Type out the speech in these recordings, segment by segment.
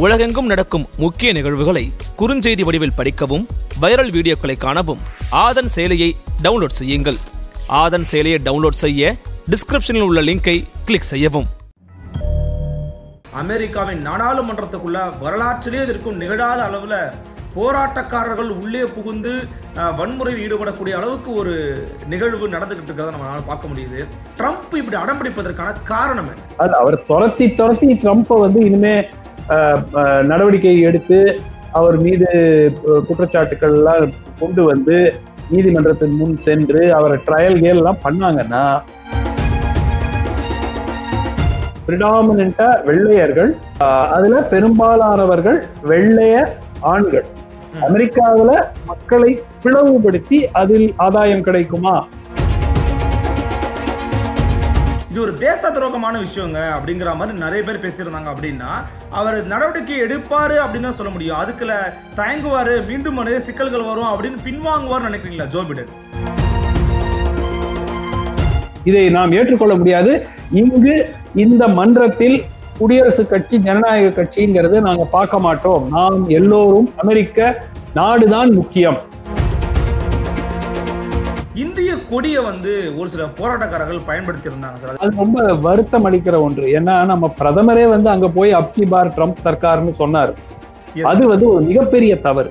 உலகெங்கும் நடக்கும் முக்கிய நிகழ்வுகளை குறுஞ்செய்தி வடிவில் படிக்கவும் வைரல் வீடியோக்களை காணவும் ஆதன் செயலியை டவுன்லோட் செய்யுங்கள். ஆதன் செயலியை டவுன்லோட் செய்ய டிஸ்கிரிப்ஷனில் உள்ள லிங்கை கிளிக் செய்யவும். அமெரிக்காவின் நாடாளுமன்றத்துக்குள்ள வரலாற்றிலே இருக்கும் நிகழாத அளவில் போராட்டக்காரர்கள் உள்ளே புகுந்து வன்முறையில் ஈடுபடக்கூடிய அளவுக்கு ஒரு நிகழ்வு நடந்துகிட்டு இருக்கிறத நம்மளால பார்க்க முடியுது. ட்ரம்ப் இப்படி அடம்பிடிப்பதற்கான காரணம் என்ன? அவர் துரத்தி துரத்தி ட்ரம்ப்பை வந்து இனிமே நடவடிக்கை எடுத்து அவர் மீது அஹ், குற்றச்சாட்டுக்கள் எல்லாம் கொண்டு வந்து நீதிமன்றத்தின் முன் சென்று அவரை ட்ரையல் கேல் எல்லாம் பண்ணாங்கன்னா பிரிடாமினா வெள்ளையர்கள் அதுல பெரும்பாலானவர்கள் வெள்ளைய ஆண்கள். அமெரிக்காவுல மக்களை பிளவுபடுத்தி அதில் ஆதாயம் கிடைக்குமா? இது ஒரு தேச துரோகமான விஷயங்க அப்படிங்கிற மாதிரி நிறைய பேர் பேசியிருந்தாங்க அப்படின்னா அவர் நடவடிக்கை எடுப்பார் அப்படின்னு தான் சொல்ல முடியும். அதுக்குள்ள தயங்குவார் மீண்டும் நிறைய சிக்கல்கள் வரும் அப்படின்னு பின்வாங்குவார் நினைக்கிறீங்களா ஜோ பிடன்? இதை நாம் ஏற்றுக்கொள்ள முடியாது. இங்கு இந்த மன்றத்தில் குடியரசுக் கட்சி ஜனநாயக கட்சிங்கிறது நாங்க பார்க்க மாட்டோம். நாம் எல்லோரும் அமெரிக்க நாடுதான் முக்கியம். கொடியை வந்து ஒரு சில போராட்டக்காரர்கள் பயன்படுத்தி இருந்தாங்க சார். அது ரொம்ப வருத்தம் அளிக்கிற ஒன்று. ஏன்னா நம்ம பிரதமரே வந்து அங்க போய் அப்கி பார் ட்ரம்ப் சர்க்கார்னு சொன்னார். அது வந்து ஒரு மிகப்பெரிய தவறு.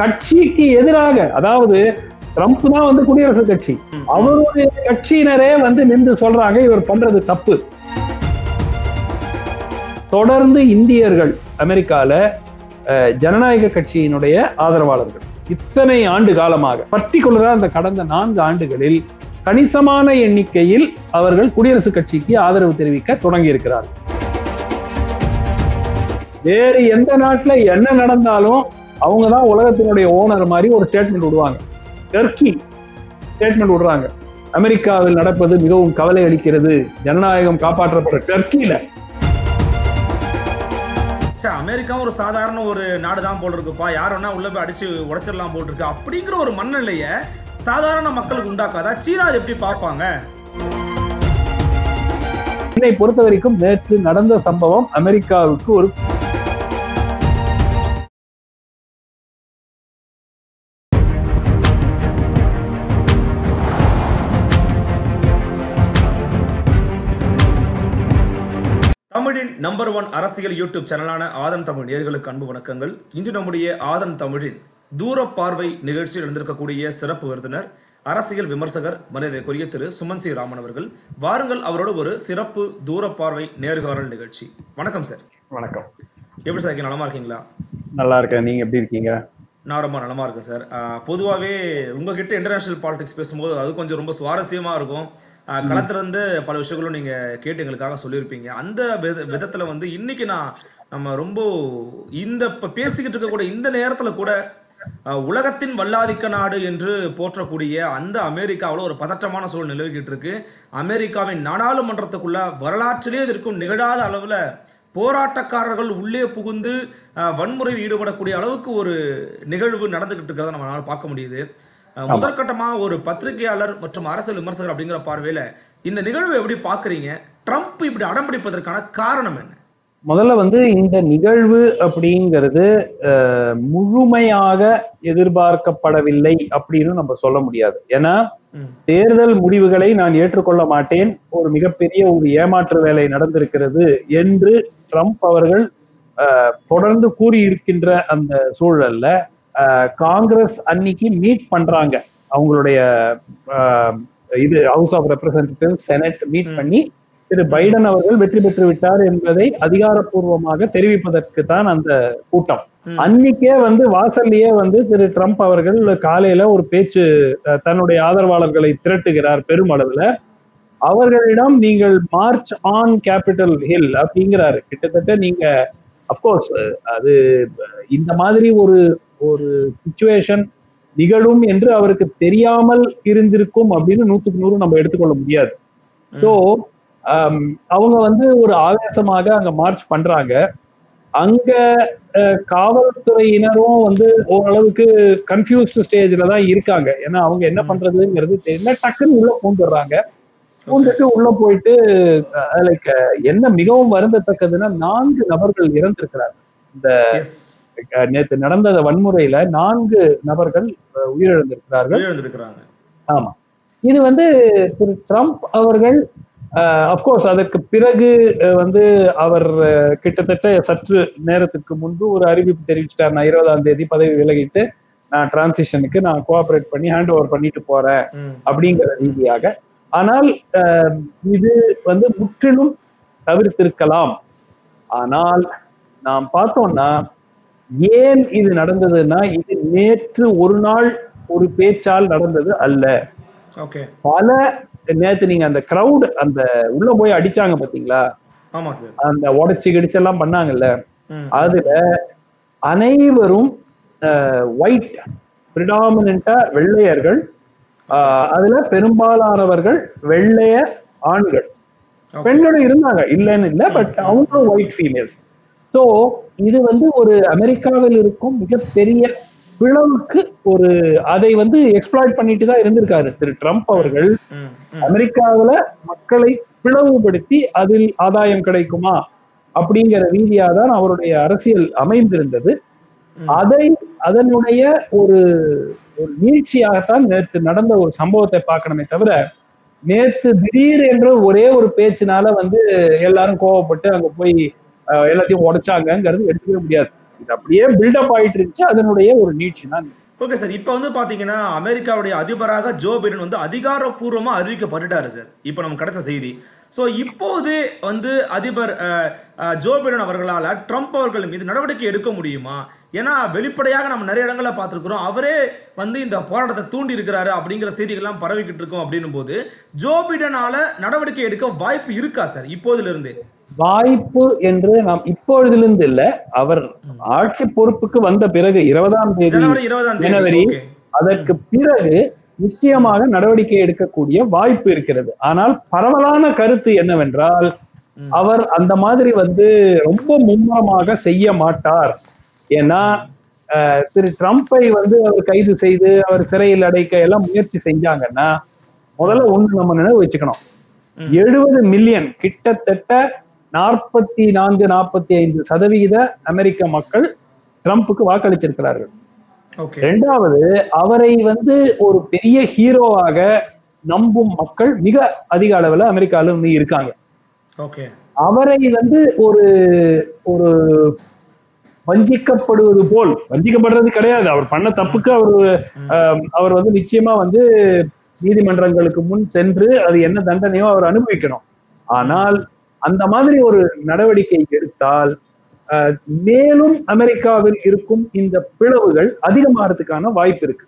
கட்சிக்கு எதிராக அதாவது ட்ரம்ப் தான் வந்து குடியரசுக் கட்சி. அவருடைய கட்சியினரே வந்து நின்று சொல்றாங்க இவர் பண்றது தப்பு. தொடர்ந்து இந்தியர்கள் அமெரிக்கால ஜனநாயக கட்சியினுடைய ஆதரவாளர்கள். இத்தனை ஆண்டு காலமாக. பர்டிகுலரா அந்த கடந்த நான்கு ஆண்டுகளில் கணிசமான எண்ணிக்கையில் அவர்கள் குடியரசுக் கட்சிக்கு ஆதரவு தெரிவிக்க தொடங்கி இருக்கிறார்கள் வேறு எந்த நாட்டுல என்ன நடந்தாலும் அவங்க தான் உலகத்தினுடைய ஓனர் மாதிரி ஒரு ஸ்டேட்மெண்ட் விடுவாங்க. டர்க்கி ஸ்டேட்மெண்ட் விடுறாங்க. அமெரிக்காவில் நடப்பது மிகவும் கவலை அளிக்கிறது. ஜனநாயகம் காப்பாற்றப்படுற டர்க்கியில சே அமெரிக்காவும் ஒரு சாதாரண ஒரு நாடு தான் போல் இருக்குப்பா யார் வேணா உள்ள போய் அடிச்சு உடைச்சிடலாம் போல் இருக்கு அப்படிங்கிற ஒரு மனநிலையை சாதாரண மக்களுக்கு உண்டாக்காதா? சீனா அதை எப்படி பார்ப்பாங்க? என்னை பொறுத்த வரைக்கும் நேற்று நடந்த சம்பவம் அமெரிக்காவுக்கு ஒரு நம்பர் ஒன் அரசியல் யூடியூப் சேனலான ஆதன் தமிழ் நேர்களுக்கு அன்பு வணக்கங்கள். இன்று நம்முடைய ஆதன் தமிழின் தூர பார்வை நிகழ்ச்சியில் இருந்திருக்கக்கூடிய சிறப்பு விருந்தினர் அரசியல் விமர்சகர் மரியாதைக்குரிய திரு சுமன் சி ராமன் அவர்கள். வாருங்கள் அவரோட ஒரு சிறப்பு தூர பார்வை நேர்காணல் நிகழ்ச்சி. வணக்கம் சார். வணக்கம். எப்படி சார் நலமா இருக்கீங்களா? நல்லா இருக்கேன். நீங்க எப்படி இருக்கீங்க? நான் ரொம்ப நலமா இருக்கேன் சார். பொதுவாகவே உங்ககிட்ட இன்டர்நேஷனல் பாலிடிக்ஸ் பேசும்போது அது கொஞ்சம் ரொம்ப சுவாரஸ்யமா இருக்கும். களத்துல இருந்து பல விஷயங்களும் நீங்க கேட்டு எங்களுக்காக சொல்லியிருப்பீங்க. அந்த வித விதத்துல வந்து இன்னைக்கு நான் நம்ம ரொம்ப இந்த இப்ப பேசிக்கிட்டு இருக்கக்கூடிய இந்த நேரத்துல கூட உலகத்தின் வல்லாதிக்க நாடு என்று போற்றக்கூடிய அந்த அமெரிக்காவில் ஒரு பதற்றமான சூழல் நிலவிக்கிட்டு இருக்கு. அமெரிக்காவின் நாடாளுமன்றத்துக்குள்ள வரலாற்றிலே இருக்கும் நிகழாத அளவில் போராட்டக்காரர்கள் உள்ளே புகுந்து வன்முறையில் ஈடுபடக்கூடிய அளவுக்கு ஒரு நிகழ்வு நடந்துகிட்டு இருக்கிறத நம்மளால் பார்க்க முடியுது. அஹ், முதற்கட்டமா ஒரு பத்திரிகையாளர் மற்றும் அரசியல் விமர்சகர் அப்படிங்கிற பார்வையில இந்த நிகழ்வை எப்படி பாக்குறீங்க ட்ரம்ப் இப்படி அடம்பிடிப்பதற்கான காரணம் என்ன? முதல்ல வந்து இந்த நிகழ்வு அப்படிங்கிறது முழுமையாக எதிர்பார்க்கப்படவில்லை அப்படின்னு நம்ம சொல்ல முடியாது. ஏன்னா. தேர்தல் முடிவுகளை நான் ஏற்றுக்கொள்ள மாட்டேன். ஒரு மிகப்பெரிய ஒரு ஏமாற்று வேலை நடந்திருக்கிறது என்று ட்ரம்ப் அவர்கள் தொடர்ந்து கூறியிருக்கின்ற அந்த சூழல்ல காங்கிரஸ் அன்னைக்கு மீட் பண்றாங்க அவங்களுடைய இது house of representative senate meet. பண்ணி திரு பைடன் அவர்கள் வெற்றி பெற்று விட்டார் என்பதை அதிகாரப்பூர்வமாக தெரிவிப்பதற்கு தான் அந்த கூட்டம். அன்னைக்கே வந்து வாசல்லையே வந்து திரு ட்ரம்ப் அவர்கள் காலையில ஒரு பேச்சு தன்னுடைய ஆதரவாளர்களை திரட்டுகிறார் பெருமளவுல அவர்களிடம் நீங்கள் மார்ச் ஆன் கேபிட்டல் ஹில் அப்படிங்கிறாரு கிட்டத்தட்ட நீங்க அப்கோர்ஸ் அது இந்த மாதிரி ஒரு ஒரு சுச்சுவேஷன் நிகழும் என்று அவருக்கு தெரியாமல் இருந்திருக்கும் அப்படின்னு நூத்துக்கு நூறு நம்ம எடுத்துக்கொள்ள முடியாது. ஸோ அவங்க வந்து ஒரு ஆவேசமாக அங்க மார்ச் பண்றாங்க. அங்க காவல்துறையினரும் வந்து ஓரளவுக்கு கன்ஃபியூஸ்டு ஸ்டேஜ்ல தான் இருக்காங்க. ஏன்னா அவங்க என்ன பண்றதுங்கிறது தெரியல. டக்குன்னு உள்ள பூந்துடுறாங்க. பூந்துட்டு உள்ள போயிட்டு லைக் என்ன மிகவும் வருந்தத்தக்கதுன்னா நான்கு நபர்கள் இறந்திருக்கிறார் எஸ் நேத்து நடந்த வன்முறையில நான்கு நபர்கள் உயிரிழந்திருக்கிறார்கள். ஆமா. இது வந்து திரு ட்ரம்ப் அவர்கள் அப்கோர்ஸ் அதற்கு பிறகு வந்து அவர் கிட்டத்தட்ட சற்று நேரத்துக்கு முன்பு ஒரு அறிவிப்பு தெரிவிச்சிட்டார். நான் இருபதாம் தேதி பதவி விலகிட்டு நான் டிரான்சிஷனுக்கு நான் கோஆபரேட் பண்ணி ஹேண்ட் ஓவர் பண்ணிட்டு போறேன் அப்படிங்கிற ரீதியாக. ஆனால் இது வந்து முற்றிலும் தவிர்த்திருக்கலாம். ஆனால் நாம் பார்த்தோம்னா ஏன் இது நடந்ததுன்னா இது நேற்று ஒரு நாள் ஒரு பேச்சால் நடந்தது அல்ல. பல நேத்து நீங்க அந்த கிரவுட் அந்த உள்ள போய் அடிச்சாங்க பாத்தீங்களா? அந்த உடைச்சு கிடிச்செல்லாம் பண்ணாங்கல்ல. அதுல அனைவரும் ஒயிட் பிரிடாமினா வெள்ளையர்கள் அதுல பெரும்பாலானவர்கள் வெள்ளைய ஆண்கள். பெண்களும் இருந்தாங்க இல்லைன்னு இல்லை பட் அவங்களும் ஒயிட் ஃபீமேல்ஸ் ஸோ இது வந்து ஒரு அமெரிக்காவில் இருக்கும் மிகப்பெரிய பிளவுக்கு ஒரு அதை வந்து எக்ஸ்ப்ளாய்ட் பண்ணிட்டு தான் இருந்திருக்காரு. திரு ட்ரம்ப் அவர்கள் அமெரிக்காவுல மக்களை பிளவுபடுத்தி அதில் ஆதாயம் கிடைக்குமா அப்படிங்கிற ரீதியா தான் அவருடைய அரசியல் அமைந்திருந்தது. அதை அதனுடைய ஒரு ஒரு நீட்சியாகத்தான் நேற்று நடந்த ஒரு சம்பவத்தை பார்க்கணுமே தவிர நேற்று திடீர் என்ற ஒரே ஒரு பேச்சினால வந்து எல்லாரும் கோவப்பட்டு அங்க போய் எல்லாத்தையும் உடைச்சாங்கிறது எடுத்துக்கவே முடியாது. இது அப்படியே பில்டப் ஆயிட்டு இருந்துச்சு அதனுடைய ஒரு நீட்சி தான் ஓகே சார் இப்போ வந்து பாத்தீங்கன்னா அமெரிக்காவுடைய அதிபராக ஜோ பைடன் வந்து அதிகாரப்பூர்வமா அறிவிக்கப்பட்டுட்டாரு சார் இப்போ நம்ம கிடைச்ச செய்தி. ஸோ இப்போது வந்து அதிபர் அஹ், ஜோ பைடன் அவர்களால் ட்ரம்ப் அவர்கள் மீது நடவடிக்கை எடுக்க முடியுமா? ஏன்னா வெளிப்படையாக நம்ம நிறைய இடங்களில் பார்த்துருக்குறோம். அவரே வந்து இந்த போராட்டத்தை தூண்டி இருக்கிறாரு அப்படிங்கிற செய்திகள்லாம் பரவிக்கிட்டு இருக்கோம் அப்படின்னும் போது ஜோ பைடனால நடவடிக்கை எடுக்க வாய்ப்பு இருக்கா சார் இப்போதுல இருந்தே வாய்ப்பு என்று நாம் இப்பொழுதிலிருந்து இல்ல அவர் ஆட்சி பொறுப்புக்கு வந்த பிறகு இருபதாம் தேதி ஜனவரி அதற்கு பிறகு நிச்சயமாக நடவடிக்கை எடுக்கக்கூடிய வாய்ப்பு இருக்கிறது. ஆனால் பரவலான கருத்து என்னவென்றால். அவர் அந்த மாதிரி வந்து ரொம்ப மும்முரமாக செய்ய மாட்டார். ஏன்னா திரு ட்ரம்ப்பை வந்து அவர் கைது செய்து அவர் சிறையில் அடைக்க எல்லாம் முயற்சி செஞ்சாங்கன்னா முதல்ல ஒண்ணு நம்ம நினைவு வச்சுக்கணும். எழுபது மில்லியன் கிட்டத்தட்ட நாற்பத்தி நான்கு நாற்பத்தி ஐந்து சதவிகித அமெரிக்க மக்கள் ட்ரம்ப்புக்கு வாக்களித்திருக்கிறார்கள். இரண்டாவது அவரை வந்து ஒரு பெரிய ஹீரோவாக நம்பும் மக்கள் மிக அதிக அளவுல அமெரிக்கால வந்து இருக்காங்க. அவரை வந்து ஒரு ஒரு வஞ்சிக்கப்படுவது போல் வஞ்சிக்கப்படுறது கிடையாது. அவர் பண்ண தப்புக்கு அவர் அவர் வந்து நிச்சயமா வந்து நீதிமன்றங்களுக்கு முன் சென்று அது என்ன தண்டனையோ அவர் அனுபவிக்கணும். ஆனால் அந்த மாதிரி ஒரு நடவடிக்கை எடுத்தால் மேலும் அமெரிக்காவில் இருக்கும் இந்த பிளவுகள் அதிகமாகிறதுக்கான வாய்ப்பு இருக்கு.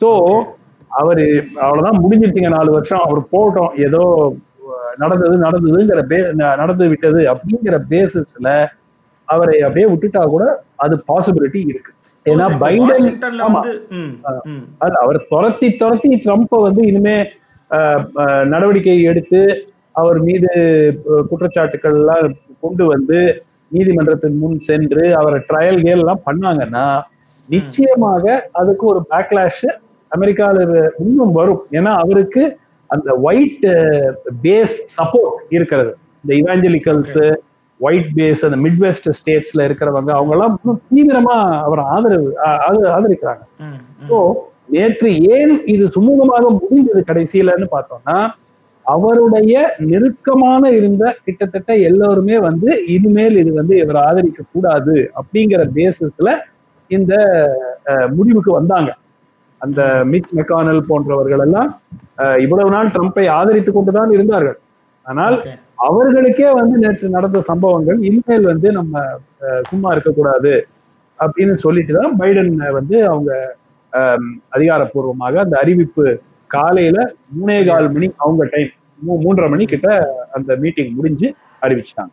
சோ அவரு அவ்வளவுதான் முடிஞ்சிருச்சுங்க. நாலு வருஷம் அவர் போகட்டும் ஏதோ நடந்தது நடந்ததுங்கிற பே நடந்து விட்டது அப்படிங்கிற பேசிஸ்ல அவரை அப்படியே விட்டுட்டா கூட அது பாசிபிலிட்டி இருக்கு. ஏன்னா பைடன் அவர் துரத்தி துரத்தி ட்ரம்ப்பை வந்து இனிமே நடவடிக்கை எடுத்து அவர் மீது அஹ், குற்றச்சாட்டுக்கள் எல்லாம் கொண்டு வந்து நீதிமன்றத்தின் முன் சென்று அவரை ட்ரையல் கேல் எல்லாம் பண்ணாங்கன்னா நிச்சயமாக அதுக்கு ஒரு பேக்லாஷ் அமெரிக்காவில் இன்னும் வரும். ஏன்னா அவருக்கு அந்த ஒயிட் பேஸ் சப்போர்ட் இருக்கிறது. இந்த இவாஞ்சலிக்கல்ஸ் ஒயிட் பேஸ் அந்த மிட்வெஸ்ட் ஸ்டேட்ஸ்ல இருக்கிறவங்க அவங்க எல்லாம் தீவிரமா அவர் ஆதரவு ஆதரிக்கிறாங்க. ஸோ நேற்று ஏன் இது சுமூகமாக முடிந்தது கடைசியிலன்னு பார்த்தோம்னா அவருடைய நெருக்கமான இருந்த கிட்டத்தட்ட எல்லோருமே வந்து இனிமேல் இது வந்து இவர் ஆதரிக்க கூடாது அப்படிங்கிற பேசிஸ்ல இந்த முடிவுக்கு வந்தாங்க. அந்த மிச் மெக்கானல் போன்றவர்கள் எல்லாம் இவ்வளவு நாள் ட்ரம்ப்பை ஆதரித்து கொண்டுதான் இருந்தார்கள். ஆனால் அவர்களுக்கே வந்து நேற்று நடந்த சம்பவங்கள் இனிமேல் வந்து நம்ம சும்மா இருக்கக்கூடாது அப்படின்னு சொல்லிட்டு தான் பைடன் வந்து அவங்க அதிகாரப்பூர்வமாக அந்த அறிவிப்பு காலையில மூணே கால் மணி அவங்க டைம் மூன்றரை மணி கிட்ட அந்த மீட்டிங் முடிஞ்சு அறிவிச்சிட்டாங்க.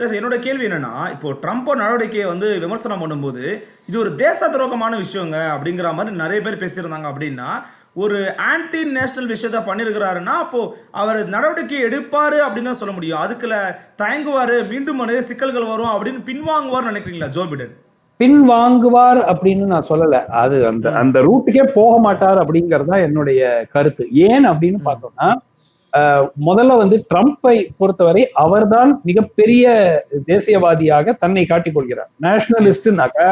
என்னோட கேள்வி என்னன்னா இப்போ ட்ரம்ப் நடவடிக்கையை வந்து விமர்சனம் பண்ணும்போது இது ஒரு தேச துரோகமான விஷயங்க அப்படிங்கிற மாதிரி நிறைய பேர் பேசியிருந்தாங்க அப்படின்னா ஒரு ஆன்டி நேஷனல் விஷயத்த பண்ணியிருக்கிறாருன்னா அப்போ அவர் நடவடிக்கை எடுப்பாரு அப்படின்னு தான் சொல்ல முடியும். அதுக்குள்ள தயங்குவாரு மீண்டும் நிறைய சிக்கல்கள் வரும் அப்படின்னு பின்வாங்குவார்னு நினைக்கிறீங்களா ஜோ பிடன்? பின் வாங்குவார் அப்படின்னு நான் சொல்லல. அது அந்த அந்த ரூட்டுக்கே போக மாட்டார் அப்படிங்கறதா என்னுடைய கருத்து. ஏன் அப்படின்னு பார்த்தோம்னா முதல்ல வந்து ட்ரம்ப்பை பொறுத்தவரை அவர்தான் மிகப்பெரிய தேசியவாதியாக தன்னை காட்டிக் கொள்கிறார் நேஷனலிஸ்ட்னாக்க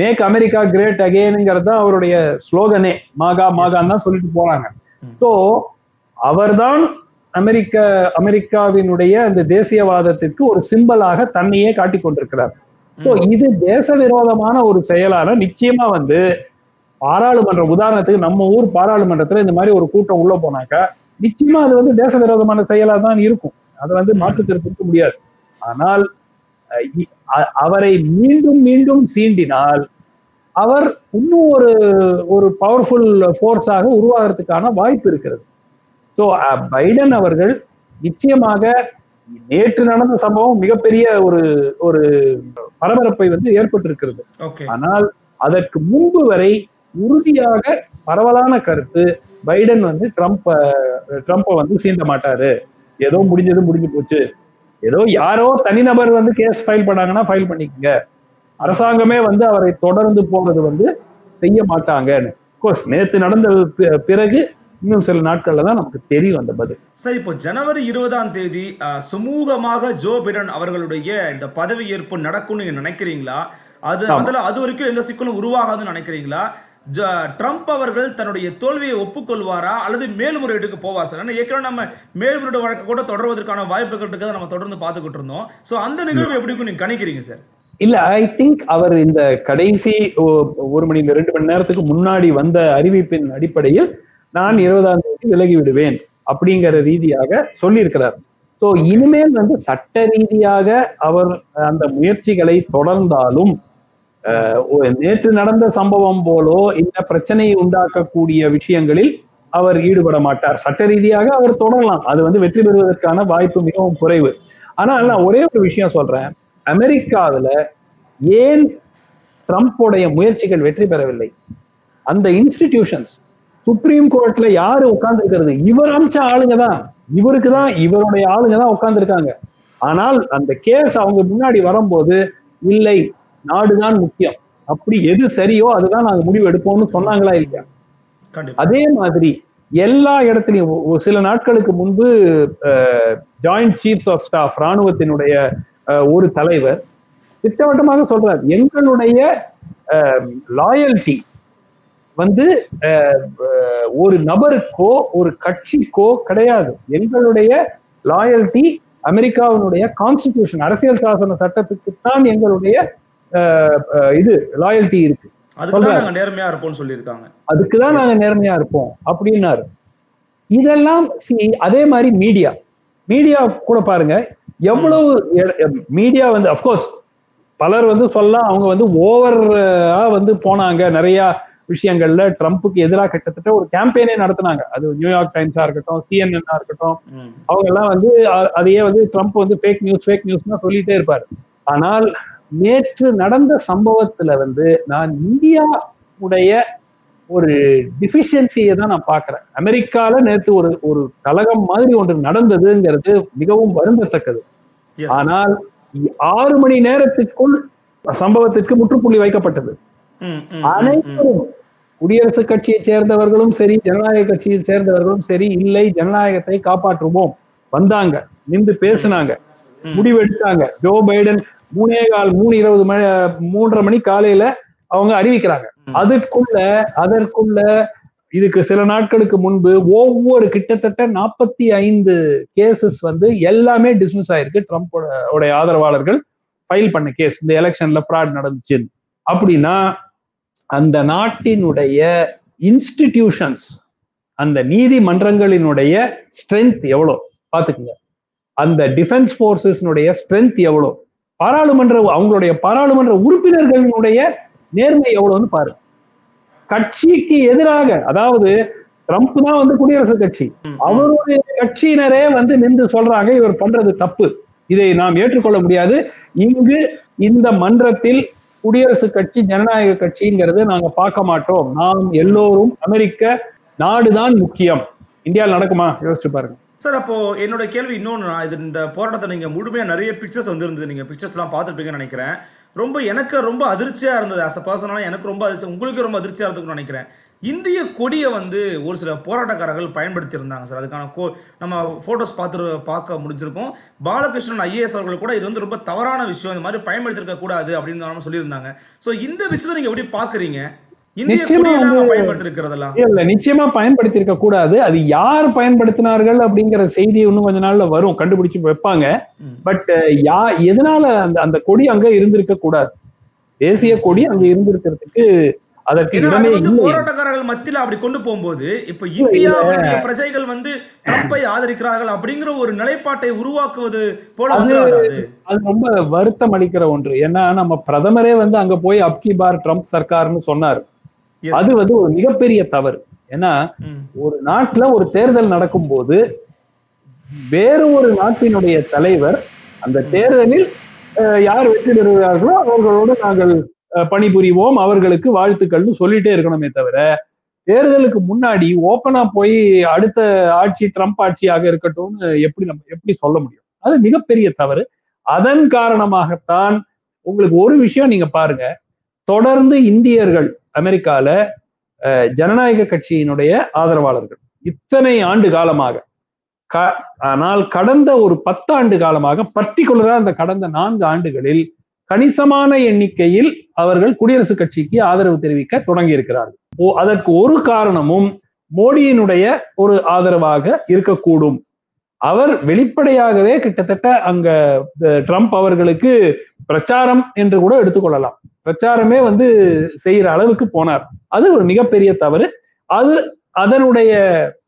மேக் அமெரிக்கா கிரேட் அகெயின்ங்கிறது தான் அவருடைய ஸ்லோகனே. மாகா மாகான்னு தான் சொல்லிட்டு போறாங்க. ஸோ அவர்தான் அமெரிக்க அமெரிக்காவினுடைய அந்த தேசியவாதத்திற்கு ஒரு சிம்பலாக தன்னையே காட்டிக் கொண்டிருக்கிறார் ஸோ இது தேச விரோதமான ஒரு செயலான நிச்சயமா வந்து பாராளுமன்ற உதாரணத்துக்கு நம்ம ஊர் பாராளுமன்றத்துல இந்த மாதிரி ஒரு கூட்டம் உள்ள போனாக்கா நிச்சயமா அது வந்து தேச விரோதமான செயலா தான் இருக்கும். அதை வந்து மாற்று கருத்து முடியாது. ஆனால் அவரை மீண்டும் மீண்டும் சீண்டினால் அவர் இன்னும் ஒரு ஒரு பவர்ஃபுல் ஃபோர்ஸாக உருவாகிறதுக்கான வாய்ப்பு இருக்கிறது. ஸோ பைடன் அவர்கள் நிச்சயமாக நேற்று நடந்த சம்பவம் மிகப்பெரிய ஒரு ஒரு பரபரப்பை வந்து ஏற்பட்டிருக்கிறது. ஆனால் அதற்கு முன்பு வரை உறுதியாக பரவலான கருத்து பைடன் வந்து ட்ரம்ப் ட்ரம்ப்பை வந்து சீண்ட மாட்டாரு. ஏதோ முடிஞ்சது முடிஞ்சு போச்சு. ஏதோ யாரோ தனிநபர் வந்து கேஸ் ஃபைல் பண்ணாங்கன்னா ஃபைல் பண்ணிக்கங்க. அரசாங்கமே வந்து அவரை தொடர்ந்து போறது வந்து செய்ய மாட்டாங்கன்னு. கோர்ஸ் நேத்து நடந்த பிறகு இன்னும் சில நாட்கள்ல தான் நமக்கு தெரியும் அந்த பதில். சார் இப்போ ஜனவரி இருபதாம் தேதி சுமூகமாக ஜோ பிடன் அவர்களுடைய இந்த பதவி ஏற்பு நடக்கும்னு நீங்க நினைக்கிறீங்களா? அது. அதுல அது வரைக்கும் எந்த சிக்கலும் உருவாகாதுன்னு நினைக்கிறீங்களா? ட்ரம்ப் அவர்கள் தன்னுடைய தோல்வியை ஒப்புக்கொள்வாரா? அல்லது மேல்முறையீட்டுக்கு போவார் சார்? ஏன்னா ஏற்கனவே நம்ம மேல்முறையீடு வழக்கு கூட தொடர்வதற்கான வாய்ப்புகள் இருக்கிறத நம்ம தொடர்ந்து பார்த்துக்கிட்டு இருந்தோம். ஸோ அந்த நிகழ்வு எப்படி நீங்க கணிக்கிறீங்க சார்? இல்ல ஐ திங்க் அவர் இந்த கடைசி ஒரு மணி ரெண்டு மணி நேரத்துக்கு முன்னாடி வந்த அறிவிப்பின் அடிப்படையில் நான் இருபதாம் தேதி விலகி விடுவேன் அப்படிங்கிற ரீதியாக சொல்லியிருக்கிறார். சோ இனிமேல் வந்து சட்ட ரீதியாக அவர் அந்த முயற்சிகளை தொடர்ந்தாலும் நேற்று நடந்த சம்பவம் போலோ இந்த பிரச்சனையை உண்டாக்கக்கூடிய விஷயங்களில் அவர் ஈடுபட மாட்டார். சட்ட ரீதியாக அவர் தொடரலாம். அது வந்து வெற்றி பெறுவதற்கான வாய்ப்பு மிகவும் குறைவு. ஆனால் நான் ஒரே ஒரு விஷயம் சொல்றேன். அமெரிக்காவுல ஏன் ட்ரம்ப்புடைய முயற்சிகள் வெற்றி பெறவில்லை? அந்த இன்ஸ்டிடியூஷன்ஸ் சுப்ரீம் கோர்ட்ல யாரு உட்கார்ந்து இருக்கிறது இவர் அமிச்ச ஆளுங்க தான். இவருக்கு தான் இவருடைய ஆளுங்க தான் உட்கார்ந்து இருக்காங்க ஆனால் அந்த கேஸ் அவங்க முன்னாடி வரும்போது இல்லை நாடுதான் முக்கியம். அப்படி எது சரியோ அதுதான் நாங்க முடிவு எடுப்போம்னு சொன்னாங்களா இல்லையா? அதே மாதிரி எல்லா இடத்துலயும் சில நாட்களுக்கு முன்பு ஜாயிண்ட் சீஃப்ஸ் ஆஃப் ஸ்டாஃப் ராணுவத்தினுடைய ஒரு தலைவர் திட்டவட்டமாக சொல்றார். எங்களுடைய லாயல்டி வந்து ஒரு நபருக்கோ ஒரு கட்சிக்கோ கிடையாது. எங்களுடைய லாயல்டி அமெரிக்காவினுடைய கான்ஸ்டிடியூஷன் அரசியல் சாசன சட்டத்துக்கு தான் எங்களுடைய இது லாயல்டி இருக்கு. அதுக்கு தான் சொல்றாரு. நாங்க நேர்மையா இருப்போம்னு சொல்லியிருக்காங்க. அதுக்குதான் நாங்க நேர்மையா இருப்போம் அப்படின்னாரு. இதெல்லாம் அதே மாதிரி மீடியா மீடியா கூட பாருங்க எவ்வளவு மீடியா வந்து அப்கோர்ஸ் பலர் வந்து சொல்லலாம் அவங்க வந்து ஓவரா வந்து போனாங்க நிறைய விஷயங்கள்ல ட்ரம்ப்புக்கு எதிராக கிட்டத்தட்ட ஒரு கேம்பெயினே நடத்துனாங்க அது நியூயார்க் டைம்ஸா இருக்கட்டும் சிஎன்என்னா இருக்கட்டும். அவங்க எல்லாம் வந்து அதையே வந்து ட்ரம்ப் வந்து ஃபேக் நியூஸ் ஃபேக் நியூஸ் தான் சொல்லிட்டே இருப்பாரு ஆனால் நேற்று நடந்த சம்பவத்துல வந்து நான் இந்தியா உடைய ஒரு டிஃபிஷியன்சியை தான் நான் பாக்குறேன் அமெரிக்கால நேற்று ஒரு ஒரு கலகம் மாதிரி ஒன்று நடந்ததுங்கிறது மிகவும் வருந்தத்தக்கது. ஆனால் ஆறு மணி நேரத்திற்குள் சம்பவத்திற்கு முற்றுப்புள்ளி வைக்கப்பட்டது. அனைவரும் குடியரசுக் கட்சியை சேர்ந்தவர்களும் சரி ஜனநாயக கட்சியை சேர்ந்தவர்களும் சரி இல்லை ஜனநாயகத்தை காப்பாற்றுவோம். வந்தாங்க நின்று பேசினாங்க ம். முடிவு எடுத்தாங்க ஜோ பைடன் மூணே கால் மூணு இருபது மணி மூன்றரை மணி காலையில அவங்க அறிவிக்கிறாங்க. ம். அதற்குள்ள அதற்குள்ள இதுக்கு சில நாட்களுக்கு முன்பு ஒவ்வொரு கிட்டத்தட்ட நாற்பத்தி ஐந்து கேசஸ் வந்து எல்லாமே டிஸ்மிஸ் ஆயிருக்கு. ட்ரம்ப் உடைய ஆதரவாளர்கள் ஃபைல் பண்ண கேஸ் இந்த எலெக்ஷன்ல ஃப்ராட் நடந்துச்சு அப்படின்னா அந்த நாட்டினுடைய இன்ஸ்டிடியூஷன்ஸ் அந்த நீதிமன்றங்களினுடைய ஸ்ட்ரென்த் எவ்வளோ? பாத்துக்குங்க அந்த டிஃபென்ஸ் போர்சஸ்னுடைய ஸ்ட்ரென்த் எவ்வளோ? பாராளுமன்ற அவங்களுடைய பாராளுமன்ற உறுப்பினர்களினுடைய நேர்மை எவ்வளவுன்னு பாருங்க கட்சிக்கு எதிராக அதாவது ட்ரம்ப் தான் வந்து குடியரசுக் கட்சி. அவருடைய கட்சியினரே வந்து நின்று சொல்றாங்க இவர் பண்றது தப்பு. இதை நாம் ஏற்றுக்கொள்ள முடியாது. இங்கு இந்த மன்றத்தில் குடியரசுக் கட்சி ஜனநாயக கட்சிங்கிறது நாங்க பார்க்க மாட்டோம். நாம் எல்லோரும் அமெரிக்க நாடுதான் முக்கியம். இந்தியாவில் நடக்குமா? யோசிச்சு பாருங்க. சார் அப்போ என்னோட கேள்வி இன்னொன்று நான் இது இந்த போராட்டத்தை நீங்க முழுமையா நிறைய பிக்சர்ஸ் வந்திருந்தது. நீங்க பிக்சர்ஸ்லாம் பார்த்துருப்பீங்கன்னு நினைக்கிறேன். ரொம்ப எனக்கு ரொம்ப அதிர்ச்சியா இருந்தது. ஆஸ் அ பர்சனால எனக்கு ரொம்ப அதிர்ச்சி உங்களுக்கு ரொம்ப அதிர்ச்சியா இருந்ததுன்னு நினைக்கிறேன். இந்திய கொடியை வந்து ஒரு சில போராட்டக்காரர்கள் பயன்படுத்தி இருந்தாங்க சார். அதுக்கான கோ நம்ம ஃபோட்டோஸ் பார்த்து பார்க்க முடிஞ்சிருக்கோம். பாலகிருஷ்ணன் ஐஏஎஸ் அவர்கள் கூட இது வந்து ரொம்ப தவறான விஷயம். இந்த மாதிரி பயன்படுத்திருக்க கூடாது அப்படின்னு நம்ம சொல்லியிருந்தாங்க. ஸோ இந்த விஷயத்தை நீங்க எப்படி பாக்குறீங்க நிச்சயமா பயன்படுத்தி இருக்க கூடாது. அது யார் பயன்படுத்தினார்கள் அப்படிங்கிற செய்தி இன்னும் கொஞ்ச நாள்ல வரும். கண்டுபிடிச்சு வைப்பாங்க. பட் யா எதனால அந்த அந்த கொடி அங்க இருந்திருக்க கூடாது? தேசிய கொடி அங்க இருந்திருக்கிறதுக்கு அதற்கு இடமே போராட்டக்காரர்கள் மத்தியில அப்படி கொண்டு போகும்போது இப்ப இந்தியாவுடைய பிரஜைகள் வந்து ட்ரம்பை ஆதரிக்கிறார்கள் அப்படிங்கிற ஒரு நிலைப்பாட்டை உருவாக்குவது போல அது- ரொம்ப வருத்தம் அளிக்கிற ஒன்று. ஏன்னா நம்ம பிரதமரே வந்து அங்க போய் அப்கி பார் ட்ரம்ப் சர்க்கார்னு சொன்னார். அது வந்து ஒரு மிகப்பெரிய தவறு. ஏன்னா. ஒரு நாட்டுல ஒரு தேர்தல் நடக்கும்போது வேறு ஒரு நாட்டினுடைய தலைவர் அந்த தேர்தலில் யார் வெற்றி பெறுகிறார்களோ அவர்களோடு நாங்கள் பணிபுரிவோம் அவர்களுக்கு வாழ்த்துக்கள்னு சொல்லிட்டே இருக்கணுமே தவிர தேர்தலுக்கு முன்னாடி ஓப்பனா போய் அடுத்த ஆட்சி ட்ரம்ப் ஆட்சியாக இருக்கட்டும்னு எப்படி நம்ம எப்படி சொல்ல முடியும்? அது மிகப்பெரிய தவறு. அதன் காரணமாகத்தான் உங்களுக்கு ஒரு விஷயம் நீங்க பாருங்க. தொடர்ந்து இந்தியர்கள் அமெரிக்கால ஜனநாயக கட்சியினுடைய ஆதரவாளர்கள். இத்தனை ஆண்டு காலமாக க- ஆனால் கடந்த ஒரு பத்தாண்டு காலமாக பர்டிகுலரா அந்த கடந்த நான்கு ஆண்டுகளில் கணிசமான எண்ணிக்கையில் அவர்கள் குடியரசுக் கட்சிக்கு ஆதரவு தெரிவிக்க தொடங்கி இருக்கிறார்கள் ஓ அதற்கு ஒரு காரணமும் மோடியினுடைய ஒரு ஆதரவாக இருக்கக்கூடும். அவர் வெளிப்படையாகவே கிட்டத்தட்ட அங்க ட்ரம்ப் அவர்களுக்கு பிரச்சாரம் என்று கூட எடுத்துக்கொள்ளலாம் பிரச்சாரமே வந்து செய்யற அளவுக்கு போனார். அது ஒரு மிகப்பெரிய தவறு. அது அதனுடைய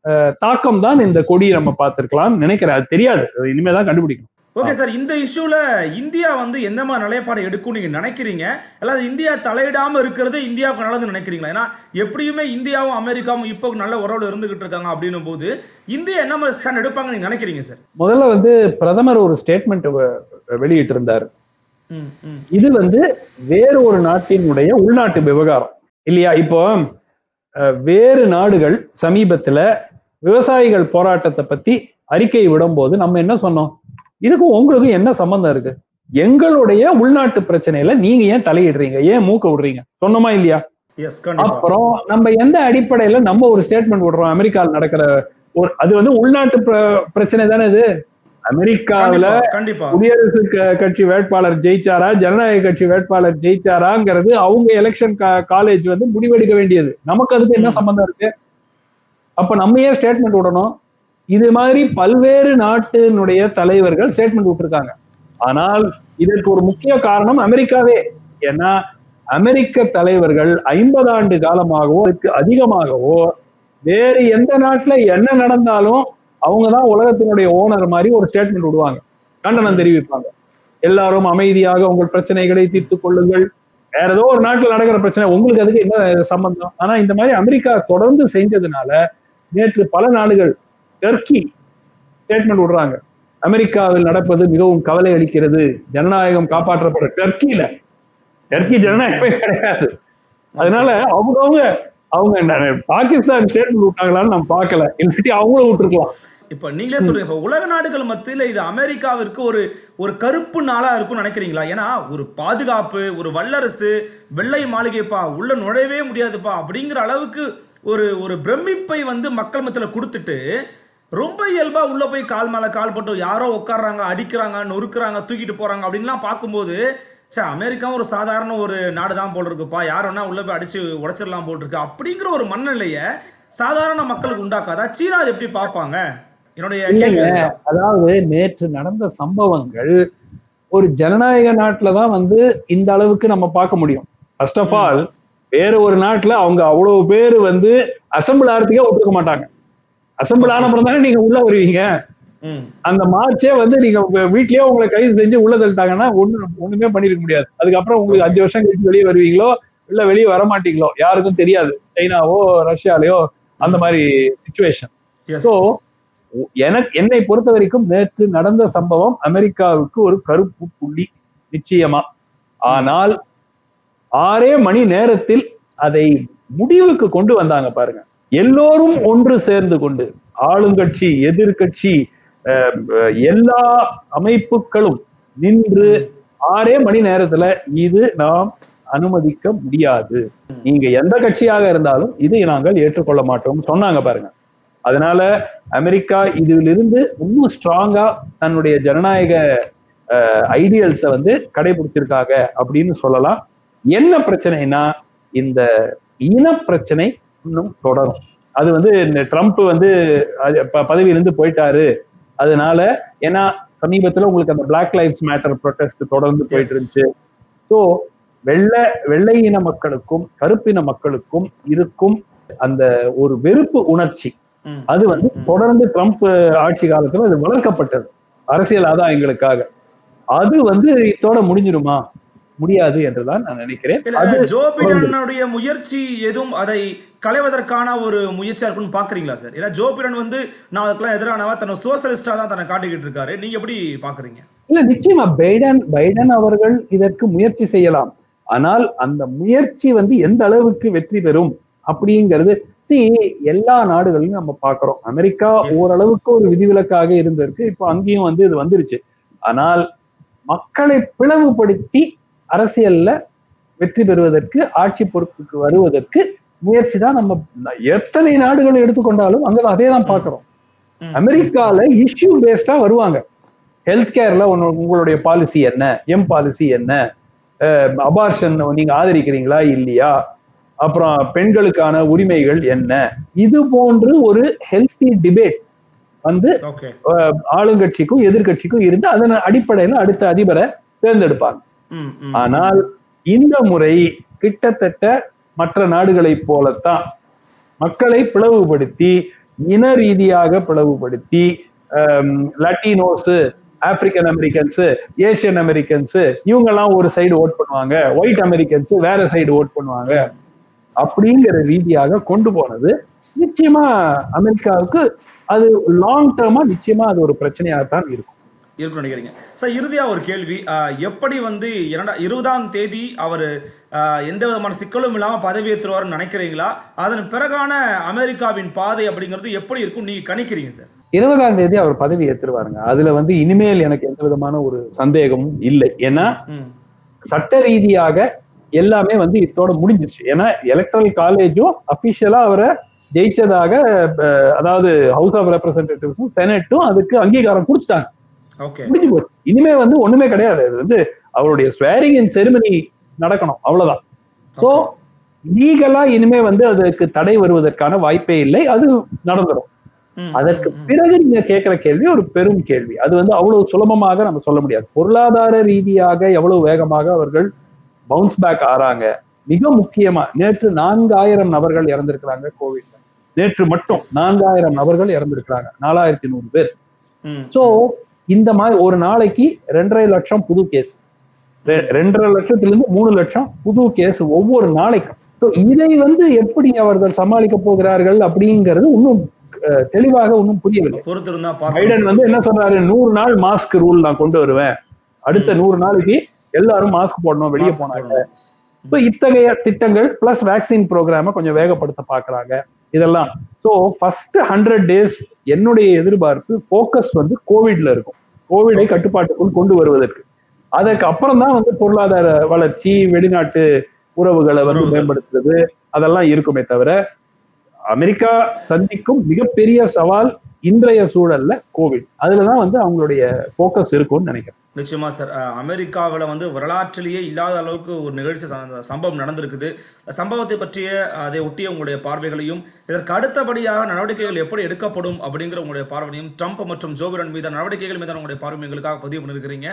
அஹ், தாக்கம் தான் இந்த கொடியை நம்ம பார்த்திருக்கலாம் நினைக்கிறேன். அது தெரியாது. இனிமேதான் கண்டுபிடிக்கணும். ஓகே சார் இந்த இஷ்யூல இந்தியா வந்து எந்த மாதிரி நிலைப்பாடு எடுக்கும் நீங்க நினைக்கிறீங்க? அல்லது இந்தியா தலையிடாம இருக்கிறது இந்தியாவுக்கு நல்லது நினைக்கிறீங்களா? ஏன்னா எப்படியுமே இந்தியாவும் அமெரிக்காவும் இப்போ நல்ல உறவுல இருந்துகிட்டு இருக்காங்க அப்படின்னும் போது இந்தியா என்ன மாதிரி ஸ்டாண்ட் எடுப்பாங்க நீங்க நினைக்கிறீங்க சார்? முதல்ல வந்து பிரதமர் ஒரு ஸ்டேட்மெண்ட் வெளியிட்டு இருந்தார் இது வந்து வேறு ஒரு நாட்டினுடைய உள்நாட்டு விவகாரம். இல்லையா? இப்போ வேறு நாடுகள் சமீபத்துல விவசாயிகள் போராட்டத்தை பத்தி அறிக்கை விடும்போது நம்ம என்ன சொன்னோம்? இதுக்கும் உங்களுக்கும் என்ன சம்பந்தம் இருக்கு? எங்களுடைய உள்நாட்டு பிரச்சனையில நீங்க ஏன் தலையிடுறீங்க? ஏன் மூக்க விடுறீங்க? சொன்னோமா இல்லையா? அப்புறம் நம்ம எந்த அடிப்படையில நம்ம ஒரு ஸ்டேட்மெண்ட் விடுறோம்? அமெரிக்காவில் நடக்கிற ஒரு அது வந்து உள்நாட்டு பிர- பிரச்சனை தானே இது? அமெரிக்காவுல குடியரசு கட்சி வேட்பாளர் ஜெயிச்சாரா? ஜனநாயக கட்சி வேட்பாளர் ஜெயிச்சாராங்கிறது அவங்க எலெக்ஷன் காலேஜ் வந்து முடிவெடுக்க வேண்டியது. நமக்கு அதுக்கு என்ன. சம்பந்தம் இருக்கு? அப்ப நம்ம ஏன் ஸ்டேட்மெண்ட் விடணும்? இது மாதிரி பல்வேறு நாட்டினுடைய தலைவர்கள் ஸ்டேட்மெண்ட் விட்டுருக்காங்க ஆனால் இதற்கு ஒரு முக்கிய காரணம் அமெரிக்காவே. ஏன்னா அமெரிக்க தலைவர்கள் ஐம்பது ஆண்டு காலமாகவோ அதுக்கு அதிகமாகவோ வேறு எந்த நாட்டுல என்ன நடந்தாலும் அவங்க தான் உலகத்தினுடைய ஓனர் மாதிரி ஒரு ஸ்டேட்மெண்ட் விடுவாங்க. கண்டனம் தெரிவிப்பாங்க. எல்லாரும் அமைதியாக உங்கள் பிரச்சனைகளை தீர்த்து கொள்ளுங்கள். வேற ஏதோ ஒரு நாட்டுல நடக்கிற பிரச்சனை உங்களுக்கு அதுக்கு என்ன சம்பந்தம்? ஆனா இந்த மாதிரி அமெரிக்கா தொடர்ந்து செஞ்சதுனால நேற்று பல நாடுகள் டர்க்கி ஸ்டேட்மெண்ட் விடுறாங்க. அமெரிக்காவில் நடப்பது மிகவும் கவலை அளிக்கிறது. ஜனநாயகம் காப்பாற்றப்படுற டர்க்கியில டர்க்கி ஜனநாயகமே கிடையாது. அதனால அவங்கவுங்க அவங்க அவங்க பாகிஸ்தான் ஸ்டேட்மெண்ட் விட்டாங்களான்னு நம்ம பார்க்கல. இல்லாட்டி அவங்களும் விட்டுருக்கலாம். இப்ப நீங்களே சொல்றீங்க. இப்ப உலக நாடுகள் மத்தியில இது அமெரிக்காவிற்கு ஒரு ஒரு கருப்பு நாளா இருக்கும்னு நினைக்கிறீங்களா? ஏன்னா ஒரு பாதுகாப்பு ஒரு வல்லரசு வெள்ளை மாளிகைப்பா உள்ள நுழையவே முடியாதுப்பா அப்படிங்கிற அளவுக்கு ஒரு ஒரு பிரமிப்பை வந்து மக்கள் மத்தியில கொடுத்துட்டு ரொம்ப இயல்பா உள்ள போய் கால் மேல கால் போட்டு யாரோ உட்கார்றாங்க அடிக்கிறாங்க நொறுக்குறாங்க தூக்கிட்டு போறாங்க அப்படின்லாம் பார்க்கும்போது சே அமெரிக்காவும் ஒரு சாதாரண ஒரு நாடு தான் போல் இருக்குப்பா யார் வேணா உள்ள போய் அடிச்சு உடைச்சிடலாம் போல் இருக்கு அப்படிங்கிற ஒரு மனநிலையை சாதாரண மக்களுக்கு உண்டாக்காதா? சீனா அதை எப்படி பார்ப்பாங்க? என்னுடைய. அதாவது நேற்று நடந்த சம்பவங்கள் ஒரு ஜனநாயக நாட்டுல தான் வந்து இந்த அளவுக்கு நம்ம பார்க்க முடியும். ஃபர்ஸ்ட் ஆஃப் ஆல் வேற ஒரு நாட்டுல அவங்க அவ்வளவு பேர் வந்து அசம்பிள் ஆகிறதுக்கே ஒத்துக்க மாட்டாங்க. அசம்பிள் ஆன அப்புறம் தானே நீங்க உள்ள வருவீங்க. அந்த மார்ச்சே வந்து நீங்க வீட்லயே உங்களை கைது செஞ்சு உள்ள தள்ளிட்டாங்கன்னா ஒண்ணு ஒண்ணுமே பண்ணிருக்க முடியாது. அதுக்கப்புறம் உங்களுக்கு அஞ்சு வருஷம் கழிச்சு வெளியே வருவீங்களோ இல்ல வெளியே வர மாட்டீங்களோ யாருக்கும் தெரியாது. சைனாவோ ரஷ்யாலயோ அந்த மாதிரி சுச்சுவேஷன் ஸோ எனக்கு என்னை பொறுத்த வரைக்கும் நேற்று நடந்த சம்பவம் அமெரிக்காவுக்கு ஒரு கருப்பு புள்ளி நிச்சயமா. ஆனால் ஆறே மணி நேரத்தில் அதை முடிவுக்கு கொண்டு வந்தாங்க பாருங்க. எல்லோரும் ஒன்று சேர்ந்து கொண்டு ஆளுங்கட்சி எதிர்கட்சி அஹ், எல்லா அமைப்புகளும் நின்று ஆறே மணி நேரத்துல இது நாம் அனுமதிக்க முடியாது. நீங்க எந்த கட்சியாக இருந்தாலும் இதை நாங்கள் ஏற்றுக்கொள்ள மாட்டோம் சொன்னாங்க பாருங்க. அதனால அமெரிக்கா இதிலிருந்து இன்னும் ஸ்ட்ராங்கா தன்னுடைய ஜனநாயக ஐடியல்ஸை வந்து கடைபிடிச்சிருக்காங்க அப்படின்னு சொல்லலாம். என்ன பிரச்சனைனா இந்த இன பிரச்சனை இன்னும் தொடரும். அது வந்து ட்ரம்ப் வந்து பதவியிலிருந்து போயிட்டாரு. அதனால ஏன்னா சமீபத்துல உங்களுக்கு அந்த Black லைஃப்ஸ் மேட்டர் ப்ரொடெஸ்ட் தொடர்ந்து போயிட்டு. இருந்துச்சு ஸோ வெள்ளை வெள்ளை இன மக்களுக்கும் கருப்பின மக்களுக்கும் இருக்கும் அந்த ஒரு வெறுப்பு உணர்ச்சி. அது வந்து. தொடர்ந்து ட்ரம்ப் ஆட்சி காலத்துல அது வளர்க்கப்பட்டது. அரசியல் ஆதாயங்களுக்காக. அது வந்து இதோட முடிஞ்சிருமா? முடியாது என்றுதான் நான் நினைக்கிறேன். அது ஜோ பிடனுடைய முயற்சி எதுவும் அதை களைவதற்கான ஒரு முயற்சியா இருக்குன்னு பாக்குறீங்களா சார்? ஏன்னா ஜோ பிடன் வந்து நான் அதுக்கெல்லாம் எதிரானவா தன்னை சோசலிஸ்டா தான் தன்னை காட்டிக்கிட்டு இருக்காரு. நீங்க எப்படி பாக்குறீங்க? இல்ல நிச்சயமா பைடன் பைடன் அவர்கள் இதற்கு முயற்சி செய்யலாம். ஆனால் அந்த முயற்சி வந்து எந்த அளவுக்கு வெற்றி பெறும் அப்படிங்கிறது சி எல்லா நாடுகளையும் நம்ம பாக்குறோம் அமெரிக்கா. ஓரளவுக்கு ஒரு விதிவிலக்காக இருந்திருக்கு. இப்போ அங்கேயும் வந்து இது வந்துருச்சு. ஆனால் மக்களை பிளவுபடுத்தி அரசியல்ல வெற்றி பெறுவதற்கு ஆட்சி பொறுப்புக்கு வருவதற்கு முயற்சி தான் நம்ம எத்தனை நாடுகளை எடுத்துக்கொண்டாலும் அங்க அதே தான் பாக்குறோம். அமெரிக்கால இஷ்யூ பேஸ்டா வருவாங்க. ஹெல்த் கேர்ல உங்களுடைய பாலிசி என்ன? எம் பாலிசி என்ன? அபார்ஷன் நீங்க ஆதரிக்கிறீங்களா? இல்லையா? அப்புறம் பெண்களுக்கான உரிமைகள் என்ன? இது போன்று ஒரு ஹெல்த்தி டிபேட் வந்து ஆளுங்கட்சிக்கும் எதிர்க்கட்சிக்கும் இருந்து அதன் அடிப்படையில அடுத்த அதிபரை தேர்ந்தெடுப்பாங்க. ஆனால் இந்த முறை கிட்டத்தட்ட மற்ற நாடுகளைப் போலத்தான். மக்களை பிளவுபடுத்தி இன ரீதியாக பிளவுபடுத்தி Latinos African Americans Asian Americans இவங்கெல்லாம் ஒரு சைடு ஓட் பண்ணுவாங்க. ஒயிட் அமெரிக்கன்ஸ் வேற சைடு ஓட் பண்ணுவாங்க. அப்படிங்கிற ரீதியாக கொண்டு போனது. நிச்சயமா அமெரிக்காவுக்கு அது லாங் டேர்மா நிச்சயமா அது ஒரு பிரச்சனையாக தான் இருக்கும். இருக்கும்னு நினைக்கிறீங்க. சார் இறுதியா ஒரு கேள்வி. எப்படி வந்து இரண்டா இருபதாம் தேதி அவர் எந்த விதமான சிக்கலும் இல்லாம பதவியேற்றுவார்னு நினைக்கிறீங்களா? அதன் பிறகான அமெரிக்காவின் பாதை அப்படிங்கிறது எப்படி இருக்கும்? நீங்க கணிக்கிறீங்க சார். இருபதாம் தேதி அவர் பதவி ஏற்றுவாருங்க அதுல வந்து இனிமேல் எனக்கு எந்த விதமான ஒரு சந்தேகமும் இல்லை. ஏன்னா சட்ட ரீதியாக எல்லாமே வந்து இதோட முடிஞ்சிருச்சு. ஏன்னா எலக்ட்ரல் காலேஜும் அபிஷியலா அவரை ஜெயிச்சதாக அதாவது ஹவுஸ் ஆஃப் ரெப்ரசன்டேட்டிவ்ஸும் செனட்டும் அதுக்கு அங்கீகாரம் கொடுத்துட்டாங்க. முடிஞ்சு போச்சு. இனிமே வந்து ஒண்ணுமே கிடையாது. அது வந்து அவருடைய ஸ்வேரிங் இன் செரிமனி நடக்கணும். அவ்வளவுதான். சோ லீகலா இனிமே வந்து அதுக்கு தடை வருவதற்கான வாய்ப்பே இல்லை. அது நடந்துடும் அதற்கு பிறகு நீங்க கேட்கிற கேள்வி ஒரு பெரும் கேள்வி. அது வந்து அவ்வளவு சுலபமாக நம்ம சொல்ல முடியாது. பொருளாதார ரீதியாக எவ்வளவு வேகமாக அவர்கள் பவுன்ஸ் பேக் ஆறாங்க. மிக முக்கியமா நேற்று நான்காயிரம் நபர்கள் இறந்திருக்கிறாங்க கோவிட்ல நேற்று மட்டும். நான்காயிரம். நபர்கள் இறந்திருக்கிறாங்க. நாலாயிரத்தி நூறு பேர். சோ இந்த மாதிரி ஒரு நாளைக்கு ரெண்டரை லட்சம் புது கேஸ் ரெண்டரை லட்சத்துல இருந்து மூணு லட்சம் புது கேஸ் ஒவ்வொரு நாளைக்கும். இதை வந்து எப்படி அவர்கள் சமாளிக்க போகிறார்கள் அப்படிங்கிறது இன்னும் தெளிவாக இன்னும் புரியவில்லை. பைடன் வந்து என்ன சொல்றாரு? நூறு நாள் மாஸ்க் ரூல் நான் கொண்டு வருவேன். அடுத்த நூறு நாளைக்கு எல்லாரும் மாஸ்க் போடணும் வெளியே போனாங்க. இப்போ இத்தகைய திட்டங்கள் பிளஸ் வேக்சின் ப்ரோக்ராம கொஞ்சம் வேகப்படுத்த பாக்குறாங்க இதெல்லாம். ஸோ ஃபர்ஸ்ட் ஹண்ட்ரட் டேஸ் என்னுடைய எதிர்பார்ப்பு ஃபோக்கஸ் வந்து கோவிட்ல இருக்கும். கோவிடை கட்டுப்பாட்டுக்குள் கொண்டு வருவதற்கு. அதற்கு அப்புறம் தான் வந்து பொருளாதார வளர்ச்சி வெளிநாட்டு உறவுகளை வந்து. மேம்படுத்துறது அதெல்லாம் இருக்குமே தவிர அமெரிக்கா சந்திக்கும் மிகப்பெரிய சவால் இன்றைய சூழல்ல கோவிட் அதுலதான் வந்து அவங்களுடைய ஃபோக்கஸ் இருக்கும்னு நினைக்கிறேன். நிச்சயமா சார் அமெரிக்காவில் வந்து வரலாற்றிலேயே இல்லாத அளவுக்கு ஒரு நிகழ்ச்சி சம்பவம் நடந்திருக்குது. சம்பவத்தை பற்றிய அதை ஒட்டிய உங்களுடைய பார்வைகளையும் இதற்கு அடுத்தபடியாக நடவடிக்கைகள் எப்படி எடுக்கப்படும் அப்படிங்கிற உங்களுடைய பார்வையும் ட்ரம்ப் மற்றும் ஜோபிடன் மீதான நடவடிக்கைகள் மீதான உங்களுடைய பார்வை எங்களுக்காக பதிவு பண்ணியிருக்கிறீங்க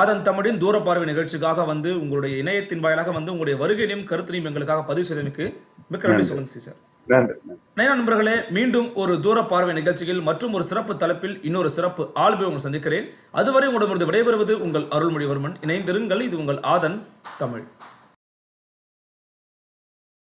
ஆதன் தமிழின் தூர பார்வை நிகழ்ச்சிக்காக வந்து உங்களுடைய இணையத்தின் வாயிலாக வந்து உங்களுடைய வருகையிலையும் கருத்தினையும் எங்களுக்காக பதிவு செய்தமைக்கு மிக்க நன்றி சொல்லுங்க சார் நன்றி நண்பர்களே மீண்டும் ஒரு தூர பார்வை நிகழ்ச்சியில் மற்றும் ஒரு சிறப்பு தலைப்பில் இன்னொரு சிறப்பு ஆல்பை உங்களை சந்திக்கிறேன். அதுவரை உங்களிடமிருந்து விடைபெறுவது உங்கள் அருள்மொழிவர்மன். இணைந்திருங்கள் இது உங்கள் ஆதன் தமிழ்.